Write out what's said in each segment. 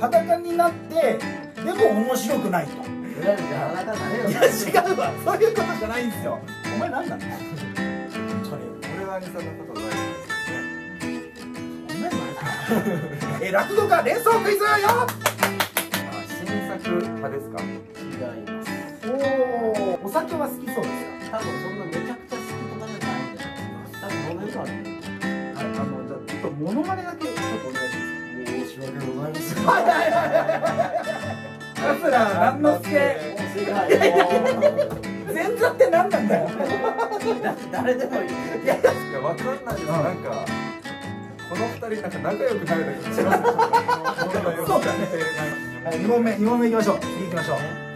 裸になってでも面白くないと。いや違うわ。そういうことじゃないんですよ。お前なんだ本当に。俺は兄さんのこと大好お前え落語家連想クイズよ。新作派ですか？違います。おおお酒は好きそうです多分そんなめちゃくちゃ好きとかじゃないんじゃない多分飲めるわね。かはいあのじゃあちょっとモノマネだけちょっとお願いします申し訳ございませんはいはい。はいはい桂南之助正解前座って何なんだよ。誰でもいいいやわかんないです、なんかこの二人なんか仲良くな そうだね。はい2問目2問目いきましょう。次行きましょう。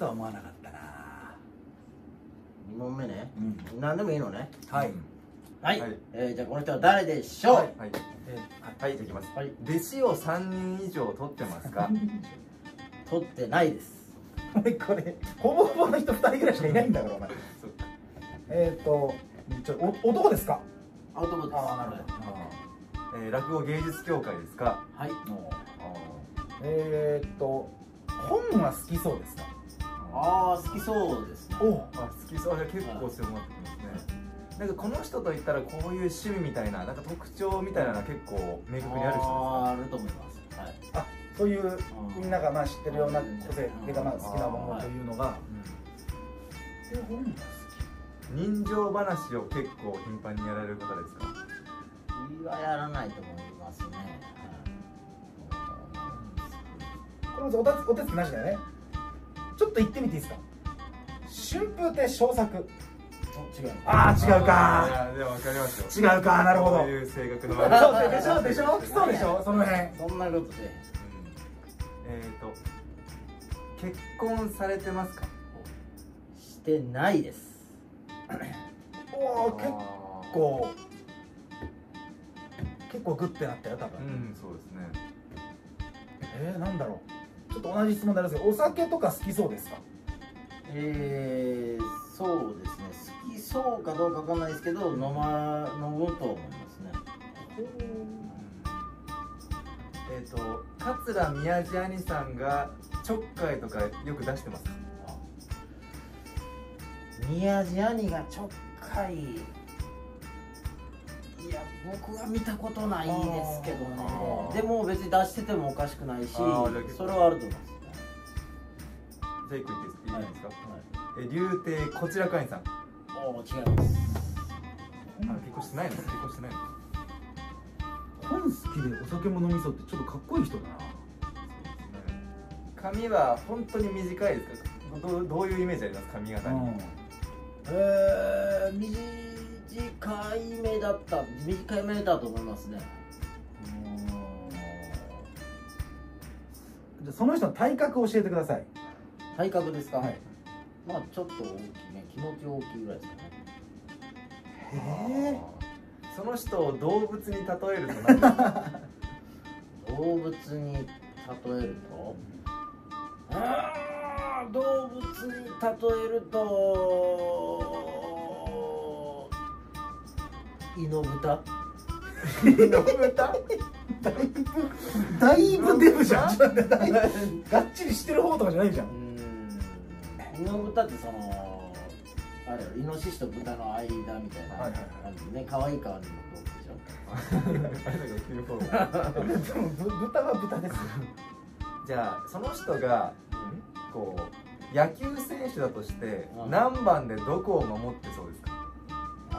とは思わなかった。な2問目ね。うん。何でもいいのね。はい。はい、はい。えー、じゃあこの人は誰でしょう、はい。はい。はいじゃあいきます。はい。弟子を三人以上取ってますか? 取ってないです。これほぼほぼの人2人ぐらいしかいないんだからお前。そっか。えっ、ー、とちょお男ですか?アウトボです。ああなるほど。えー、落語芸術協会ですか?はい。えっ、ー、と本は好きそうですか?ああ好きそうですね。おあ好きそう。あ結構強くなってきますね。なんかこの人といったらこういう趣味みたいななんか特徴みたいなのは結構明確にある人あーあると思います。はい。あそういううん。みんながまあ知ってるような個性的なまあ好きなものはいというのがですか、え本が好人情話を結構頻繁にやられる方ですか？いはやらないと思いますね、きこれお手つきなしだよねちょっと言ってみていいですか？春風亭昇作。はい、違う。ああ違ういかやでも分かります違うかなるほど。こういう性格のそうでしょ？でしょ？そうでしょ？その辺。そんなことで。うん。えっ、ー、と結婚されてますか？してないです。おお結構。結構グッてなったよ多分、うんそうですね。えー、なんだろうちょっと同じ質問であるんですけどお酒とか好きそうですか？えー、そうですね。好きそうかどうかわかんないですけど飲ま飲むと思いますね。えっ、と桂宮治兄さんがちょっかいとかよく出してますか？宮地兄がちょっかいいや僕は見たことないですけどね。でも別に出しててもおかしくないしそれはあると思います。ねじゃあ一個言っていいはいですか、はい。え竜亭こちらかいさん。おー違います。あ結婚してないの？結婚してないの？本好きでお酒も飲みそうってちょっとかっこいい人だな。髪は本当に短いですか？どうどういうイメージあります？髪型に、えー、短い目だった短い目だと思いますね。じゃあその人の体格を教えてください。体格ですか？はい。まあちょっと大きめ気持ち大きいぐらいですかね。へえ。その人を動物に例えると何？ですか動物に例えると？あー動物に例えるとイノブタ動豚？だいぶデブじゃん。がっちりしてる方とかじゃないじゃん。うーんイノブタってそのあれよイノシシと豚の間みたいなはいはい感じでね可愛い顔にも動くでしょ。あれだから急にもぶ豚は豚ですよ。じゃあその人がこう野球選手だとしてうん。何番でどこを守ってそうですか？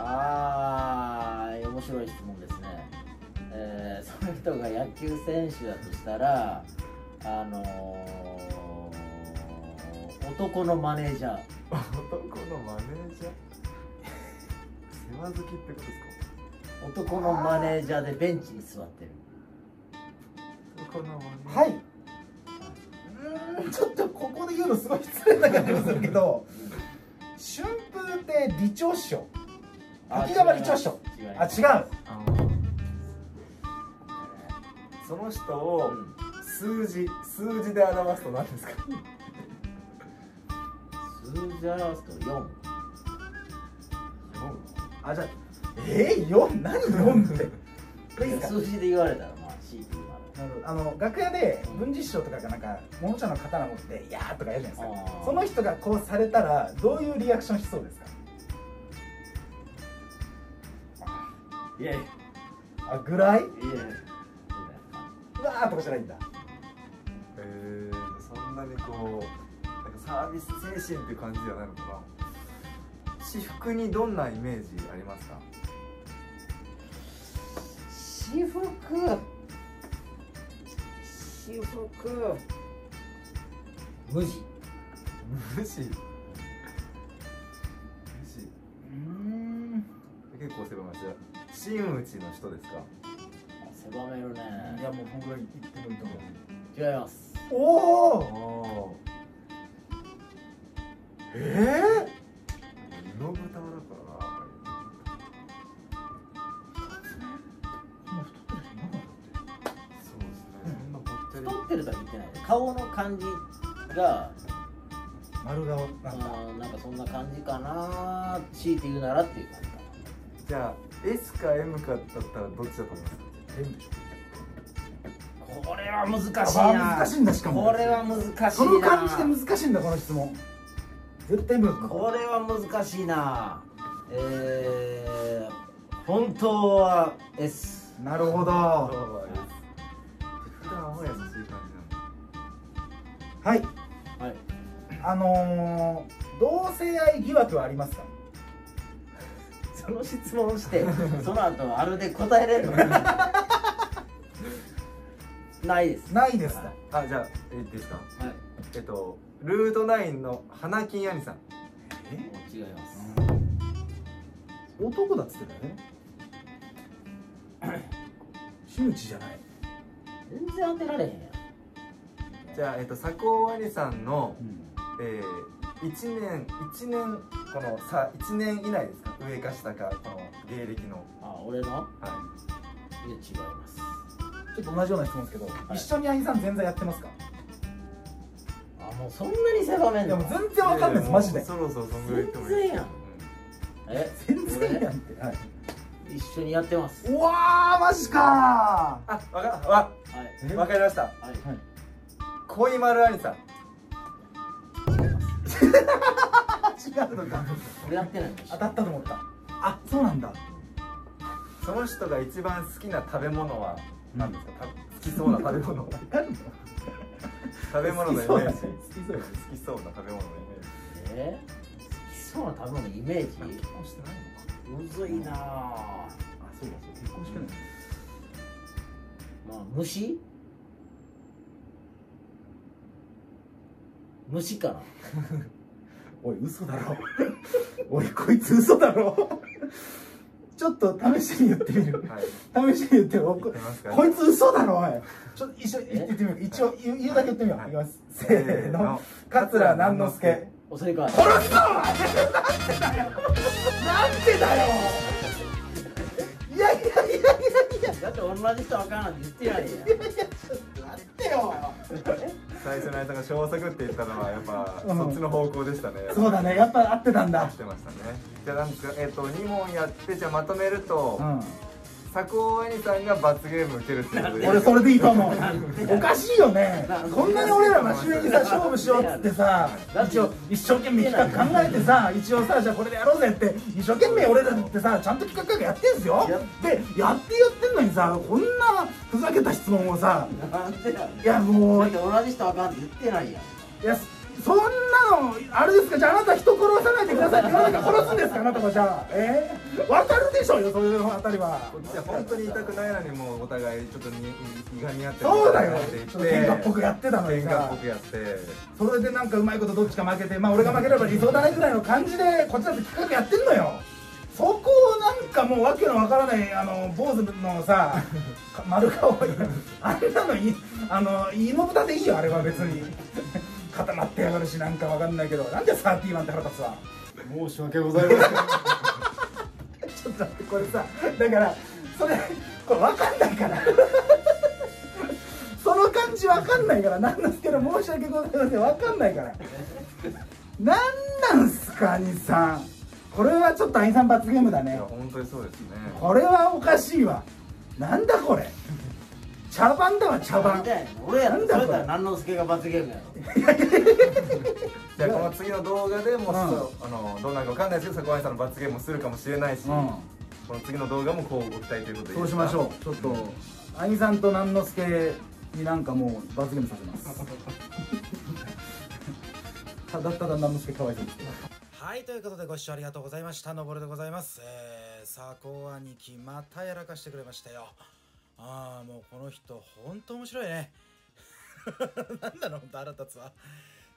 あー面白い質問ですね、えー、その人が野球選手だとしたらあのー、男のマネージャー。男のマネージャー？世話好きってことです男のマネージャーでベンチに座ってる。か男のマネージャー？はい。ちょっとここで言うのすごい失礼な感じがするけど春風亭理長師匠滝川理長師匠違いあ違う。その人をうん。数字数字で表すと何ですか？数字表すと4あじゃあえー、よ何4って？数字で言われたらまあ C っていうあの楽屋で文治師匠とかがなんかおもちゃの刀持って「いやー」とかやるじゃないですか。その人がこうされたらどういうリアクションしそうですか？いや。いやあぐらい？いやいやうわーとかじゃないんだ。えー、そんなにこうなんかサービス精神っていう感じじゃないのか。な私服にどんなイメージありますか？私服。私服。無地。無視真打ちの人ですか？狭めるね。いやもうこんぐらい言ってもいいと思う。違います。おおおえー、布豚だから。そうですねそんなぽってるとは言ってない顔の感じがた丸顔。なんかなんかそんな感じかな強いて言うならっていう感じかじゃあ S か M かだったらどっちだと思います？か変でしょ。なこれは難しい難しいんだしかも。これは難しいな。その感じで難しいんだこの質問。絶対無理これは難しいな。えー、本当は S なるほど。普段は優しい感じなんだい。はい。あのー、同性愛疑惑はありますか？その質問して その後あるで答えれるの？ないです。ないですか？あじゃあ言っていいですか？はい。えっとルート9の花金兄さん。え？違います。男だっつってたよね。真打ちじゃない、全然当てられへんやん。じゃあ、えっと、佐高兄さんの、うん、えー、1年1年このさ1年以内ですか？上か下かこの芸歴の。あ俺の？はい。や違います。ちょっと同じような質問ですけど、い。一緒に兄さん全然やってますか？あもうそんなに狭めんの？いやもう全然わかんないですマジで。そろそろそんぐらい言ってもいい。全然やん。え？全然やんって、はい、俺一緒にやってます。うわーマジかあわかわはい。えわかりました。はい。ー、はい、恋丸兄さん。違います。あ違うのか。俺やってない。当たったと思った。あそうなんだ。その人が一番好きな食べ物は何ですか、た好きそうな食べ物 食べ物のイメージ。好きそうだね好きそうな食べ物のイメージ。え？ー、好きそうな食べ物のイメージ？結婚してないのか。むずいなあ。あそうだそう結婚してないまあ虫？虫かな？おい嘘だろ。おいこいつ嘘だろ。ちょっと試しに言ってみる。はい。試しに言ってみるおここいつ嘘だろおい。ちょっと一緒に言ってみよう一応言う言うだけ言ってみよう、はい。い、きます。せーの。桂南之助。お正解殺すぞなんてだよなんてだよ。いやいやいやいやいや。だって同じ人わからんって言ってないやんいやいやちょっと待ってよ最初のあいつが消作って言ったのはやっぱ、うん。そっちの方向でしたね。そうだね。やっぱ合ってたんだ。合ってましたね。じゃあなんですかえっ、と2問やってじゃあまとめると、うん佐高兄さんが罰ゲーム受けるっていうことで。俺それでいいと思う。おかしいよね。こんなに俺ら真面目にさ勝負しようっつってさ一応一生懸命企画考えてさ一応さじゃあこれでやろうぜって一生懸命俺らってさちゃんと企画やってんすよ。やでやってやってんのにさこんなふざけた質問をさいやもうだって同じ人わからんって言ってないやん。いやそんなのあれですか？じゃああなた人殺さないでくださいって言われたら殺すんですか？あなたはじゃあ。え？ー、わかるでしょうよそういうあたりは。本当に痛くないのにもうお互いちょっとにいがみ合ってそうだよ。って言ってちょっと喧嘩っぽくやってたのに喧嘩っさぽくやってそれでなんかうまいことどっちか負けてまあ俺が負ければ理想だねぐらいの感じでこっちだって企画やってんのよ。そこをなんかもうわけのわからないあの坊主のさか丸顔あんなのいあの芋豚でいいよあれは別に固まってやがるしなんかわかんないけど。なんでサーティワンって腹立つわ。申し訳ございません。ちょっと待ってこれさだからそれこれ分かんないから。その感じ分かんないから。なんですけど申し訳ございません。分かんないから。なんなんすか兄さん。これはちょっと兄さん罰ゲームだね。いや本当にそうですね。これはおかしいわ。なんだこれ茶番だわ茶番。俺やなんだそれだったら南之助が罰ゲームやろ。じゃあこの次の動画でもう、うん。あのどうなるかわかんないですけど坂井さんの罰ゲームをするかもしれないし、うこの次の動画もこうご期待ということでんそうしましょう。ちょっと兄さんと南之助になんかもう罰ゲームさせます。ただただ南之助かわいそうはいということでご視聴ありがとうございました。のぼるでございます。えー、さあこう兄貴またやらかしてくれましたよああもうこの人ほんと面白いね。なんだろうほんと腹立つわ。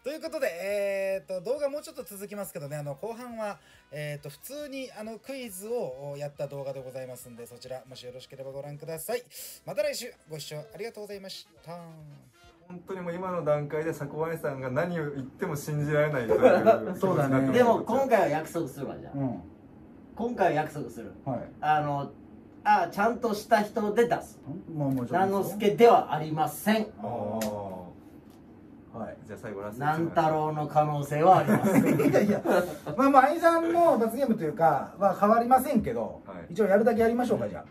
ということで、えー、と動画もうちょっと続きますけどね。あの後半は、えー、と普通にあのクイズをやった動画でございますんでそちらもしよろしければご覧ください。また来週ご視聴ありがとうございました。本当にもう今の段階で坂井さんが何を言っても信じられないという そうだね。でも今回は約束するわじゃあ。うん。今回は約束する。はい。あのあちゃんとした人で出すもうもうちょっと南之助ではありません。はい。じゃあ最後ラスト。南太郎の可能性はあります。いやいや、まあまあ、愛さんの罰ゲームというかは変わりませんけど、はい。一応やるだけやりましょうか、じゃ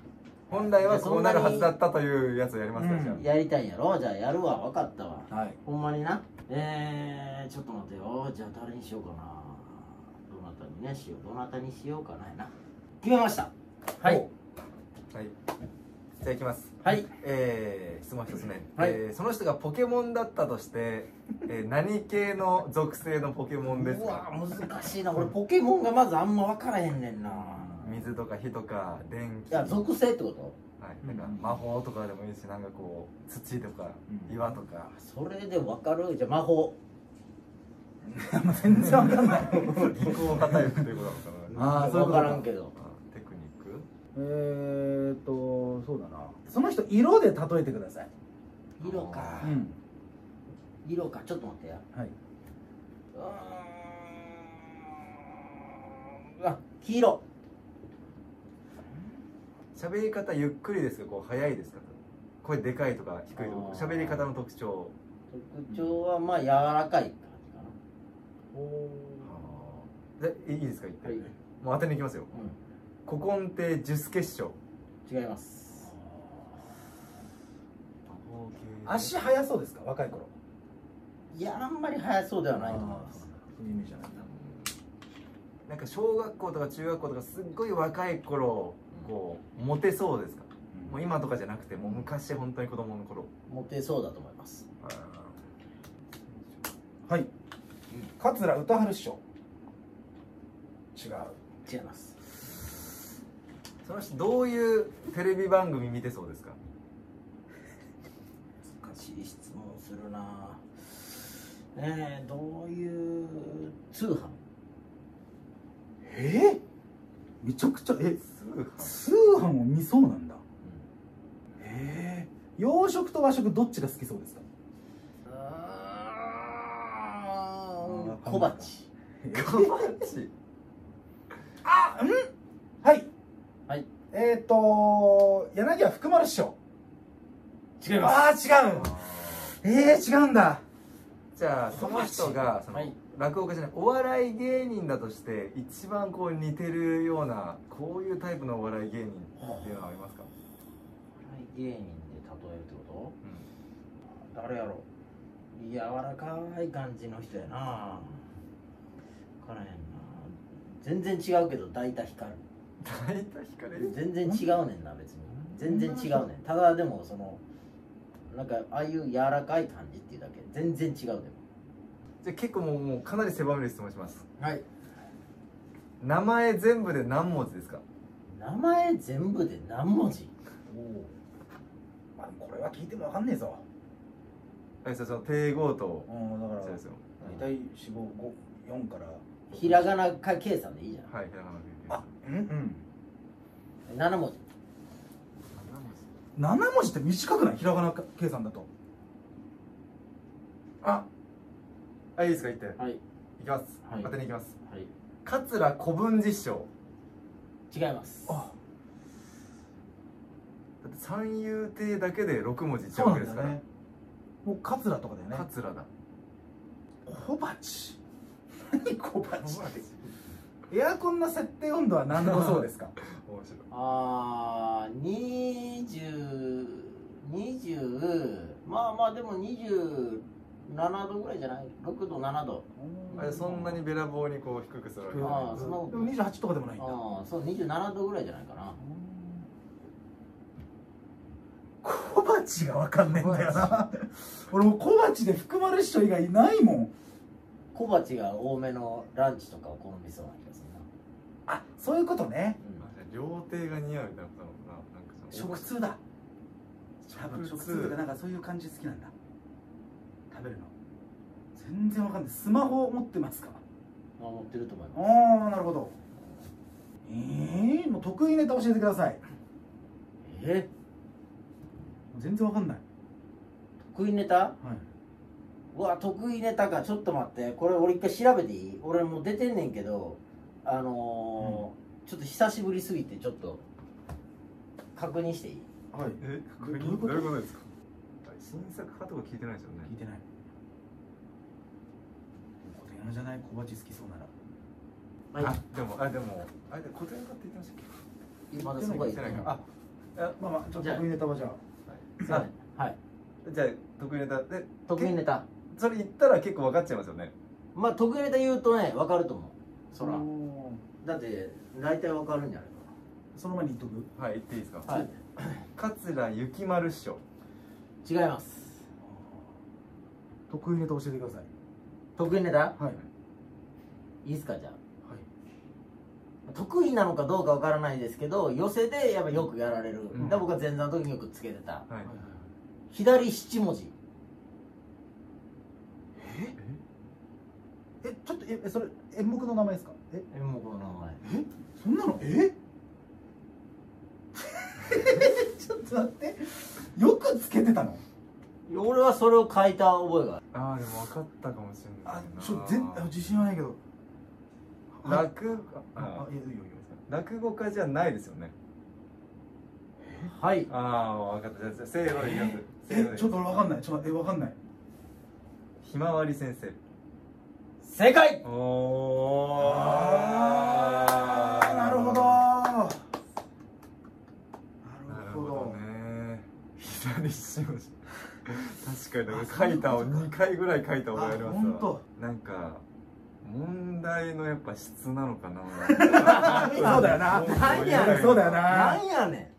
本来はこうなるはずだったというやつをやりますか、うんじゃやりたいんやろ？じゃあやるわ。分かったわ。あ。はい。ほんまにな。えー、ちょっと待ってよ。じゃあ誰にしようかな。どなたにねしよう。どなたにしようかなやな。決めました。はい。あはい。じゃあいきます。はい。えー、質問一つ目、はい。えーその人がポケモンだったとして、えー何系の属性のポケモンですうわか難しいな。俺ポケモンがまずあんま分からへんねんな。水とか火とか電気。いや属性ってこと？はい、なんか魔法とかでもいいしなんかこう土とかうん。岩とか、それで分かる？じゃあ魔法。ま あ全然わかんない。技巧派タイプっていうことなのかな。ああ、そういう分ことか。からんけどえーっと、そうだな。その人、色で例えてください。色か。うん。色か。ちょっと待ってや。はい。うーん。あ黄色。喋り方ゆっくりですかこう早いですか？声でかいとか低いとか。喋り方の特徴。特徴はまあ柔らかい感じかでいいですか？言って、はい。もう当てにいきますよ。な、古今亭ジュス結晶うん、違います。足速そうですか、若い頃。いやあんまり速そうではないと思いあますないな。なんか小学校とか中学校とかすっごい若い頃こうモテそうですか？もう今とかじゃなくてもう昔本当に子供の頃。モテそうだと思います。はい。桂歌春師匠。違う。違いますその人どういうテレビ番組見てそうですか？難しい質問するな。えー、どういう通販？え？ー、めちゃくちゃ、え、通販。通販を見そうなんだ。えー、洋食と和食どっちが好きそうですか？小鉢。小鉢。あ、うん？えっ、ー、と、柳家福丸師匠。違いああ、違う。えー、違うんだ。じゃあその人がその、はい落語家じゃないお笑い芸人だとして一番こう似てるようなこういうタイプのお笑い芸人っていうのはありますか、芸人で例えるってこうん。と誰やろ柔らかい感じの人やな。分からへんな。全然違うけど大体光る全然違うねんな別に。全然違うねん。ただでもそのなんかああいう柔らかい感じっていうだけ。全然違うでも。じゃあ結構もうもうかなり狭める質問します。はい。名前全部で何文字ですか？名前全部で何文字？おお。まあ、これは聞いてもわかんねえぞ。あれですよその定語とうん、だから、そうですよ。大体四五五四から。ひらがなか計算でいいじゃはいひらがなであ、うんうん。ん7文字七文字って短くない？ひらがな計算だと。ああいいですか言って。はい。いきます、はい。当てにいきます。はい。桂古文実証違います。あ、だって三遊亭だけで6文字いっちゃそううわけですから、ね。もう桂とかだよね。桂だ。小鉢。何小鉢。エアコンの設定温度は何度そうですか？面白い。あー2020まあまあでも27度ぐらいじゃない？6度7度。あれそんなにべらぼうにこう低くするわけでも28とかでもないんだ。ああそう27度ぐらいじゃないかな。小鉢が分かんねえんだよな。俺もう小鉢で福丸師匠以外いないもん小鉢が多めのランチとかを好みそうな気がするな、あそういうことね。うん。料亭が似合うみたいなことなのかな。なんかその食通だ。多分食食通とか通なんかそういう感じ好きなんだ。食べるの。全然わかんない。スマホ持ってますか？まあ持ってると思います。ああなるほど。ええー、もう得意ネタ教えてください。え？全然わかんない。得意ネタ？はうわ得意ネタかちょっと待ってこれ俺一回調べていい？俺もう出てんねんけどあのーちょっと久しぶりすぎてちょっと確認していい？いはい。え？どういうこと？どういうこと？ですか？新作派とか聞いてないですよね。聞いてない。小手じゃない？小鉢好きそうなら。はい。あでもあでもあれで古典派って言ってましたっけ？まだそこは言ってないか。ああまあまあちょっと得意ネタはじゃあ。そうねはい。じゃあ得意ネタ。で得意ネタそれ言ったら結構分かっちゃいますよね。まあ得意ネタ言うとね分かると思う。そら。おだって大体分かるんじゃない？ーその前に言っとく？はい言っていいですか？かなはい。桂幸丸師匠。違います。得意ネタ教えてください。得意ネタはい。いいっすかじゃあ。はい。得意なのかどうか分からないですけど寄せでやっぱよくやられる、うん。で僕は前座の時によくつけてた。はいはい。左七文字えそれ演目の名前ですか？え？演目の名前。え？そんなの？え？ちょっと待って。よくつけてたの？俺はそれを書いた覚えがある。ああでも分かったかもしれないあなちょ全あ自信はないけど。はい落ああいやいいよいいよ。落語家じゃないですよね。はい。ああ分かった。じゃあせーのいますえちょっと俺わかんない。ちょっと待ってわかんない。ひまわり先生正解。おあーなるほど。ななるるほど。ほどね。左下文字確かに書いたを2回ぐらい書いた覚えありますわ。なんか問題のやっぱ質なのかな。そうだよな。なんやねん。そうだよななんやね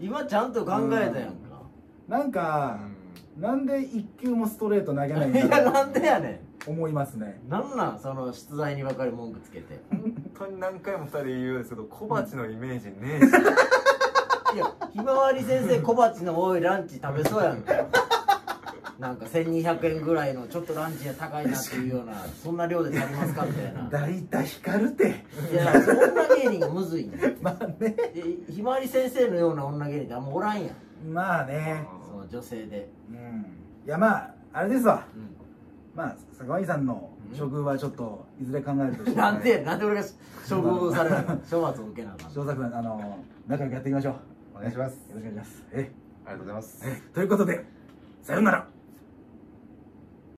ん。今ちゃんと考えたやんか、なんか、なんで一球もストレート投げないんいやだろう。なんでやね思いますね。んなんなんその出題にばかり文句つけて。本当に何回も2人で言うんですけど小鉢のイメージねえし。いやひまわり先生小鉢の多いランチ食べそうやんか。なんか1200円ぐらいのちょっとランチが高いなっていうようなそんな量で食べますかみたいな。大体光るて。いやそんな芸人がむずいねん。まあね。でひまわり先生のような女芸人ってあんまおらんやん。まあね。その女性で、うん。いやまああれですわ。うんまあ坂上さんの処遇はちょっといずれ考えるとして なんでなんで俺が処遇されるの？処罰を受けなあか翔作さんあの仲良くやっていきましょう。お願いします。よろしくお願いします。えありがとうございます。ということでさようなら